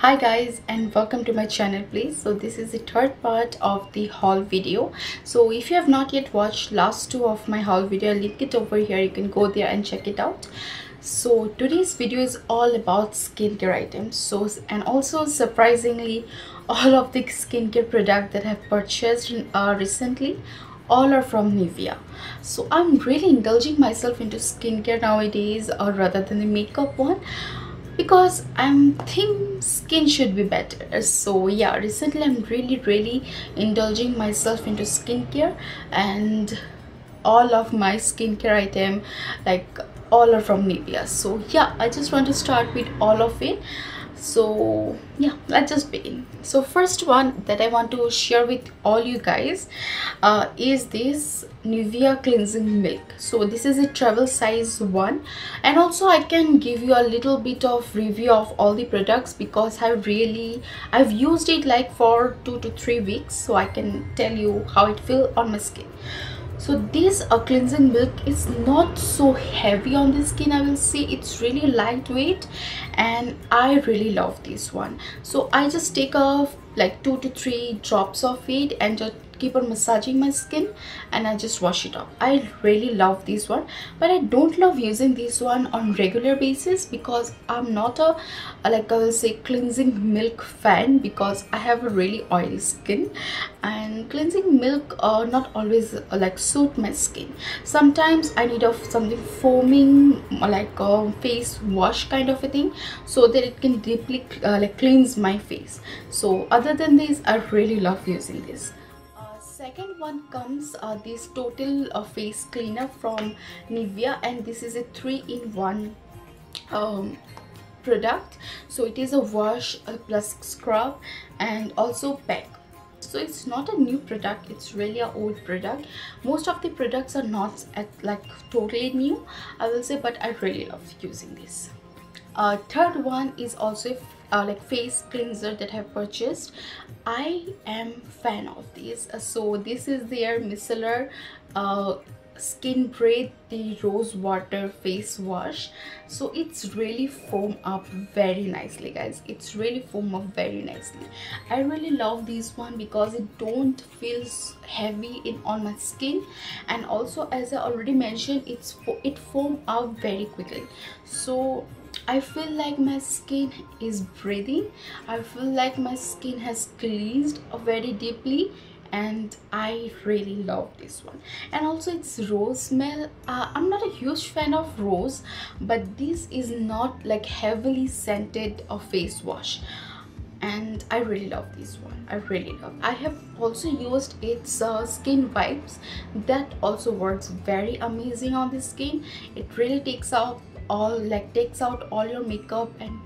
hi guys and welcome to my channel please. So this is the third part of the haul video. So if you have not yet watched last two of my haul video I'll link it over here. You can go there and check it out. So today's video is all about skincare items. So and also surprisingly all of the skincare product that i've purchased uh, recently all are from Nivea. So I'm really indulging myself into skincare nowadays or rather than the makeup one because I'm think skin should be better. So yeah, recently I'm really really indulging myself into skincare and all of my skincare item like all are from Nivea. So yeah, I just want to start with all of it so yeah let's just begin so first one that i want to share with all you guys uh, is this nivea cleansing milk. So this is a travel size one. And also i can give you a little bit of review of all the products because i really i've used it like for two to three weeks so i can tell you how it feel on my skin so this uh, cleansing milk is not so heavy on the skin i will say. It's really lightweight and i really love this one. So i just take off like two to three drops of it and just keep on massaging my skin and I just wash it off. I really love this one but I don't love using this one on regular basis because I'm not a like I will say cleansing milk fan because I have a really oily skin and cleansing milk uh, not always uh, like suit my skin. Sometimes I need of something foaming like a face wash kind of a thing so that it can deeply uh, like cleanse my face. So other than this I really love using this second one comes uh, this total uh, face cleaner from Nivea and this is a three-in-one um, product. So it is a wash uh, plus scrub and also pack. So it's not a new product it's really an old product. Most of the products are not at like totally new i will say but i really love using this uh, third one is also uh, like face cleanser that I purchased. I am fan of these. Uh, so this is their micellar uh, skin breathe the rose water face wash. So it's really foam up very nicely guys. It's really foam up very nicely. I really love this one because it don't feel heavy in on my skin. And also as i already mentioned it's it foam up very quickly. So I feel like my skin is breathing. I feel like my skin has cleansed very deeply and I really love this one. And also it's rose smell. Uh, I'm not a huge fan of rose but this is not like heavily scented a face wash. And I really love this one. I really love I have also used its uh, skin wipes. That also works very amazing on the skin. It really takes out all like takes out all your makeup and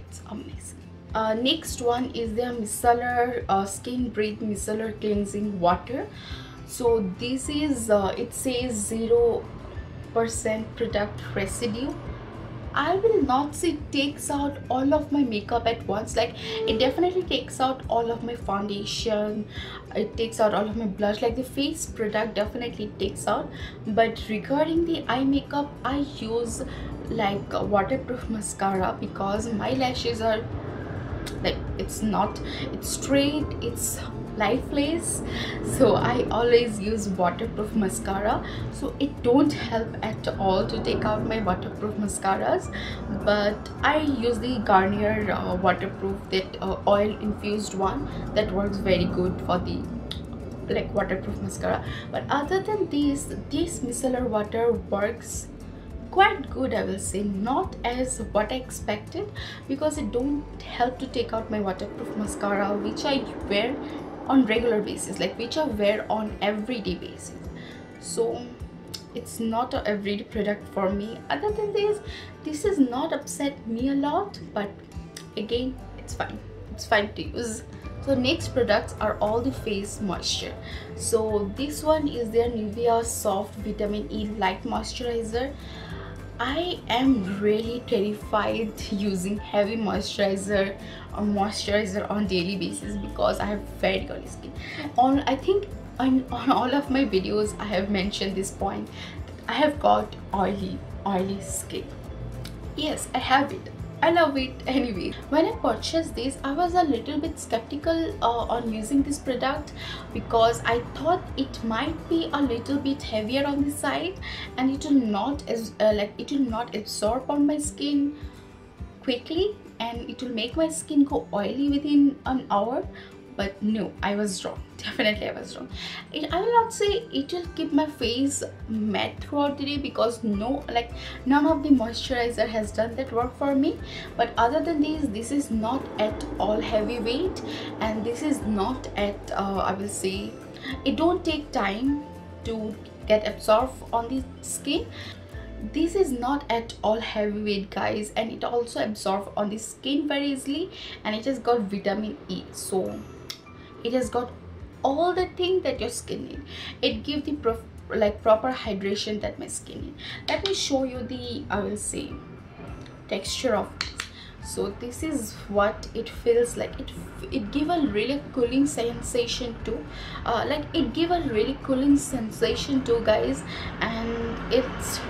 it's amazing. Uh, next one is the micellar uh, skin breathe micellar cleansing water. So this is uh, it says zero percent product residue I will not say it takes out all of my makeup at once. Like it definitely takes out all of my foundation. It takes out all of my blush. Like the face product definitely takes out. But regarding the eye makeup I use like waterproof mascara because my lashes are like it's not it's straight it's lifeless. So i always use waterproof mascara. So it don't help at all to take out my waterproof mascaras. But i use the garnier uh, waterproof that uh, oil infused one that works very good for the like waterproof mascara. But other than this this micellar water works quite good i will say not as what i expected because it don't help to take out my waterproof mascara which i wear on regular basis like which i wear on everyday basis. So it's not a everyday product for me. Other than this this is not upset me a lot but again it's fine. It's fine to use. So next products are all the face moisture. So this one is their nivea soft vitamin e light moisturizer I am really terrified using heavy moisturizer or moisturizer on daily basis because I have very oily skin. On I think on, on all of my videos I have mentioned this point I have got oily oily skin. Yes, I have it I love it anyway. When I purchased this, I was a little bit skeptical uh, on using this product because I thought it might be a little bit heavier on the side and it will not as uh, like it will not absorb on my skin quickly and it will make my skin go oily within an hour but no i was wrong. Definitely i was wrong. It, i will not say it will keep my face matte throughout the day because no like none of the moisturizer has done that work for me. But other than this this is not at all heavyweight and this is not at uh, i will say it don't take time to get absorbed on the skin. This is not at all heavyweight guys and it also absorbs on the skin very easily and it has got vitamin e. So it has got all the thing that your skin need. It gives the prof like proper hydration that my skin need. Let me show you the i will say texture of so this is what it feels like. It it give a really cooling sensation too uh, like it give a really cooling sensation too guys. And it's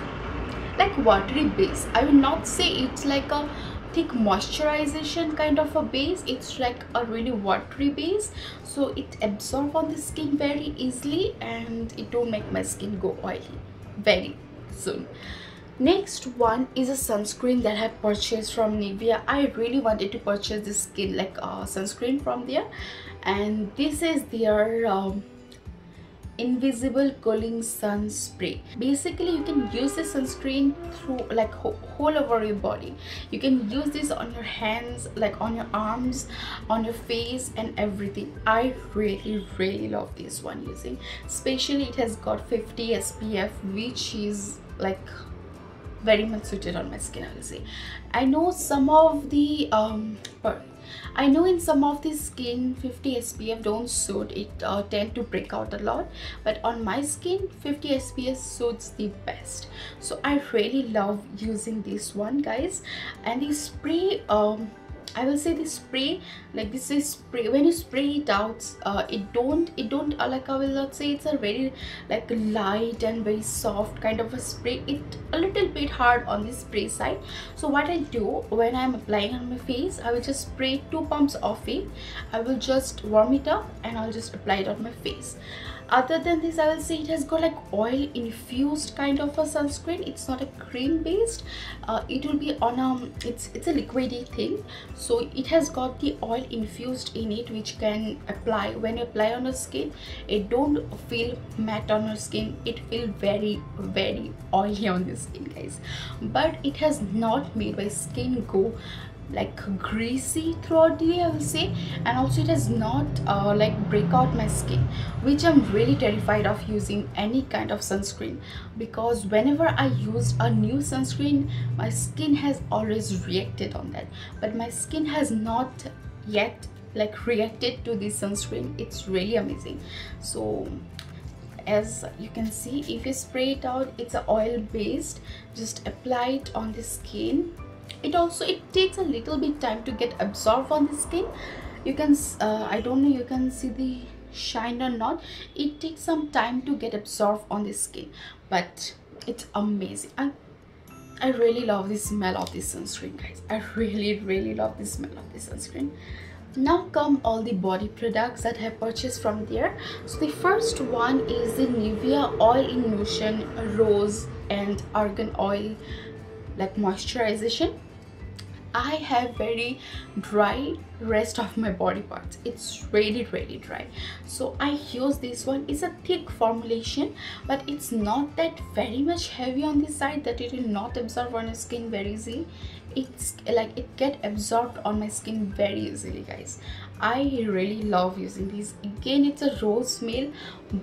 like watery base. I will not say it's like a thick moisturization kind of a base. It's like a really watery base. So it absorbs on the skin very easily and it don't make my skin go oily very soon. Next one is a sunscreen that i purchased from nivea. I really wanted to purchase this skin like uh, sunscreen from there. And this is their um, invisible cooling sun spray. Basically you can use this sunscreen through like whole over your body. You can use this on your hands like on your arms on your face and everything. I really really love this one using. Especially it has got 50 spf which is like very much suited on my skin i will say. I know some of the um I know in some of the skin 50 SPF don't suit it uh, tend to break out a lot but on my skin 50 SPF suits the best. So I really love using this one guys. And the spray um, I will say this spray like this is spray when you spray it out uh, it don't it don't uh, like I will not say it's a very like light and very soft kind of a spray. It a little bit hard on the spray side. So what I do when I'm applying on my face I will just spray two pumps of it. I will just warm it up and I'll just apply it on my face other than this i will say it has got like oil infused kind of a sunscreen. It's not a cream based. Uh, it will be on a it's it's a liquidy thing. So it has got the oil infused in it which can apply when you apply on your skin it don't feel matte on your skin. It feel very very oily on the skin guys. But it has not made my skin go like greasy throughout the day i will say and also it does not uh, like break out my skin which i'm really terrified of using any kind of sunscreen. Because whenever i use a new sunscreen my skin has always reacted on that. But my skin has not yet like reacted to this sunscreen. It's really amazing. So as you can see if you spray it out it's a oil based just apply it on the skin it also it takes a little bit time to get absorbed on the skin. You can uh, i don't know you can see the shine or not. It takes some time to get absorbed on the skin but it's amazing. I, I really love the smell of this sunscreen guys. I really really love the smell of this sunscreen. Now come all the body products that i have purchased from there. So the first one is the nivea oil in lotion rose and argan oil like moisturization I have very dry rest of my body parts. It's really really dry. So I use this one. It's a thick formulation but it's not that very much heavy on the side that it will not absorb on your skin very easily it's like it get absorbed on my skin very easily guys. I really love using these. Again it's a rose smell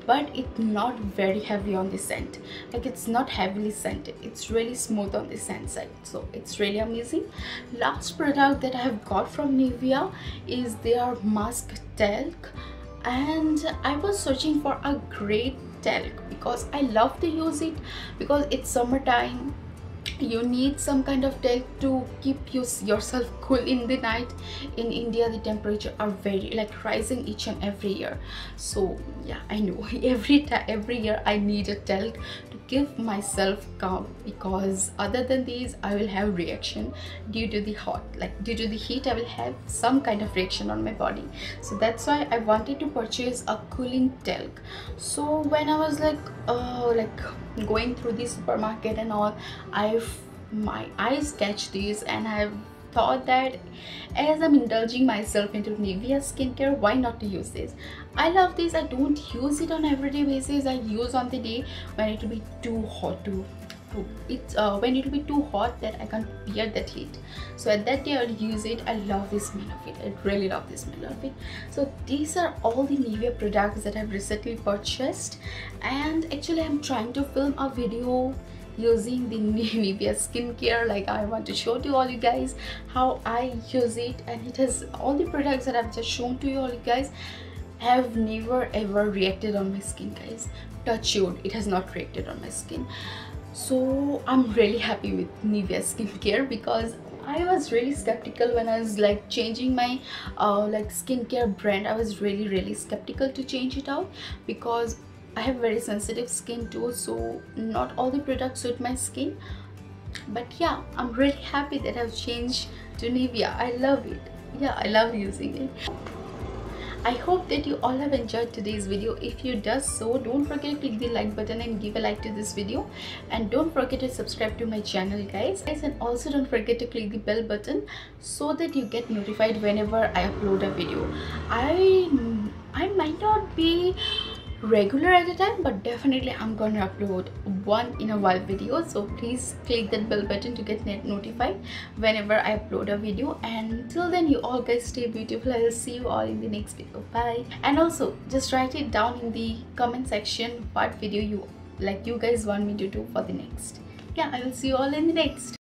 but it's not very heavy on the scent. Like it's not heavily scented. It's really smooth on the scent side. So it's really amazing. Last product that i have got from nivea is their mask talc. And i was searching for a great talc because i love to use it because it's summertime you need some kind of talc to keep you, yourself cool in the night. In india the temperature are very like rising each and every year. So yeah i know. Every time every year i need a talc to give myself calm because other than these i will have reaction due to the hot like due to the heat i will have some kind of reaction on my body. So that's why i wanted to purchase a cooling talc so when i was like uh like going through the supermarket and all i've my eyes catch these and i've thought that as i'm indulging myself into nivea skincare why not to use this? I love this i don't use it on everyday basis i use on the day when it will be too hot to it's uh, when it will be too hot that I can't bear that heat. So at that day I'll use it. I love the smell of it. I really love the smell of it. So these are all the Nivea products that I've recently purchased. And actually I'm trying to film a video using the Nivea skincare. Like I want to show to all you guys how I use it. And it has all the products that I've just shown to you all you guys have never ever reacted on my skin guys. Touch wood it has not reacted on my skin so i'm really happy with nivea skincare because i was really skeptical when i was like changing my uh, like skincare brand. I was really really skeptical to change it out because i have very sensitive skin too so not all the products suit my skin. But yeah i'm really happy that i've changed to nivea. I love it. Yeah i love using it I hope that you all have enjoyed today's video. If you does so, don't forget to click the like button and give a like to this video. And don't forget to subscribe to my channel guys. And also don't forget to click the bell button so that you get notified whenever I upload a video. I, I might not be regular at the time but definitely i'm gonna upload one in a while video. So please click that bell button to get notified whenever i upload a video. And till then you all guys stay beautiful. I will see you all in the next video. Bye. And also just write it down in the comment section what video you like you guys want me to do for the next. Yeah i will see you all in the next